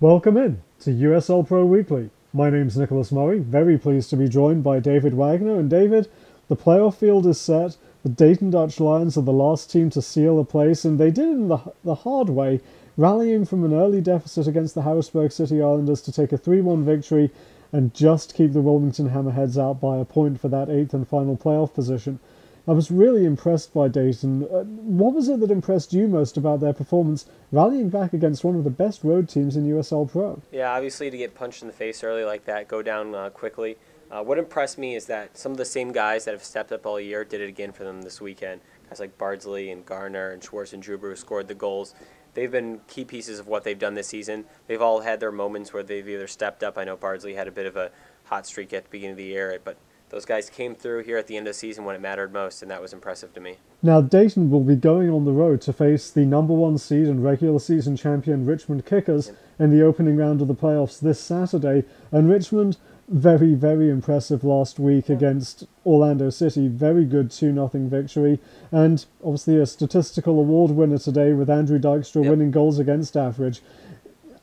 Welcome in to USL Pro Weekly. My name's Nicholas Murray, very pleased to be joined by David Wagner. And David, the playoff field is set. The Dayton Dutch Lions are the last team to seal a place, and they did it in the, the hard way, rallying from an early deficit against the Harrisburg City Islanders to take a 3 1 victory and just keep the Wilmington Hammerheads out by a point for that eighth and final playoff position. I was really impressed by Dayton. Uh, what was it that impressed you most about their performance, rallying back against one of the best road teams in USL Pro? Yeah, obviously to get punched in the face early like that, go down uh, quickly. Uh, what impressed me is that some of the same guys that have stepped up all year did it again for them this weekend. Guys like Bardsley and Garner and Schwartz and Druber who scored the goals. They've been key pieces of what they've done this season. They've all had their moments where they've either stepped up. I know Bardsley had a bit of a hot streak at the beginning of the year, but those guys came through here at the end of the season when it mattered most, and that was impressive to me. Now, Dayton will be going on the road to face the number one seed and regular season champion Richmond Kickers in the opening round of the playoffs this Saturday. And Richmond, very, very impressive last week against Orlando City. Very good 2 0 victory. And obviously, a statistical award winner today with Andrew Dykstra yep. winning goals against average.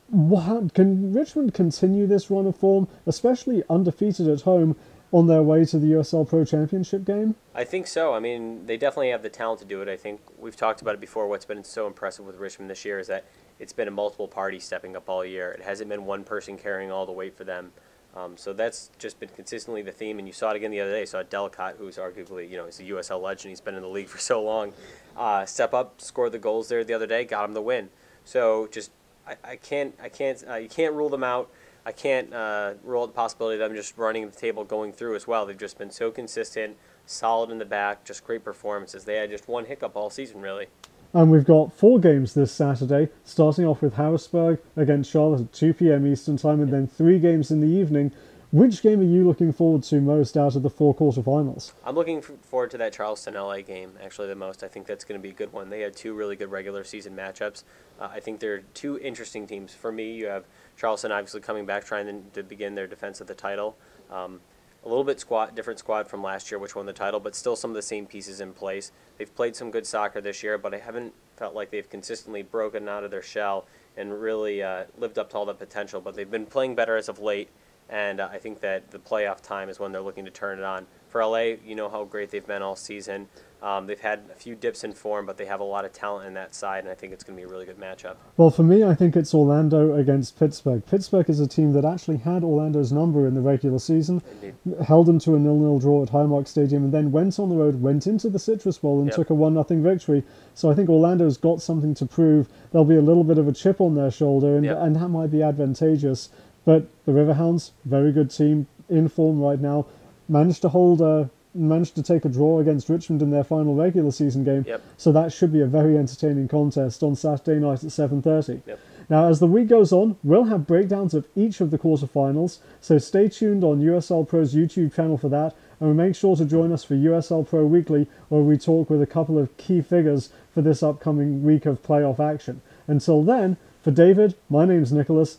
What, can Richmond continue this run of form, especially undefeated at home? On their way to the USL Pro Championship game? I think so. I mean, they definitely have the talent to do it. I think we've talked about it before. What's been so impressive with Richmond this year is that it's been a multiple party stepping up all year. It hasn't been one person carrying all the weight for them. Um, so that's just been consistently the theme, and you saw it again the other day. You saw Delicâte, who's arguably, you know, he's a USL legend. He's been in the league for so long. Uh, step up, score the goals there the other day, got him the win. So just, I, I can't, I can't, uh, you can't rule them out. I can't uh, rule out the possibility of them just running the table going through as well. They've just been so consistent, solid in the back, just great performances. They had just one hiccup all season, really. And we've got four games this Saturday, starting off with Harrisburg against Charlotte at 2 p.m. Eastern Time, and then three games in the evening. Which game are you looking forward to most out of the four quarterfinals? I'm looking forward to that Charleston LA game actually the most. I think that's going to be a good one. They had two really good regular season matchups. Uh, I think they're two interesting teams. For me, you have Charleston obviously coming back, trying to begin their defense of the title. Um, a little bit squad, different squad from last year, which won the title, but still some of the same pieces in place. They've played some good soccer this year, but I haven't felt like they've consistently broken out of their shell and really uh, lived up to all the potential. But they've been playing better as of late, and uh, I think that the playoff time is when they're looking to turn it on. For LA, you know how great they've been all season. Um, they've had a few dips in form, but they have a lot of talent in that side, and I think it's going to be a really good matchup. Well, for me, I think it's Orlando against Pittsburgh. Pittsburgh is a team that actually had Orlando's number in the regular season, Indeed. held them to a nil-nil draw at Highmark Stadium, and then went on the road, went into the Citrus Bowl, and yep. took a one-nothing victory. So I think Orlando's got something to prove. There'll be a little bit of a chip on their shoulder, and, yep. and that might be advantageous. But the Riverhounds, very good team, in form right now, managed to hold a managed to take a draw against Richmond in their final regular season game. Yep. So that should be a very entertaining contest on Saturday night at 7:30. Yep. Now, as the week goes on, we'll have breakdowns of each of the quarterfinals, so stay tuned on USL Pro's YouTube channel for that, and make sure to join us for USL Pro Weekly, where we talk with a couple of key figures for this upcoming week of playoff action. Until then, for David, my name's Nicholas.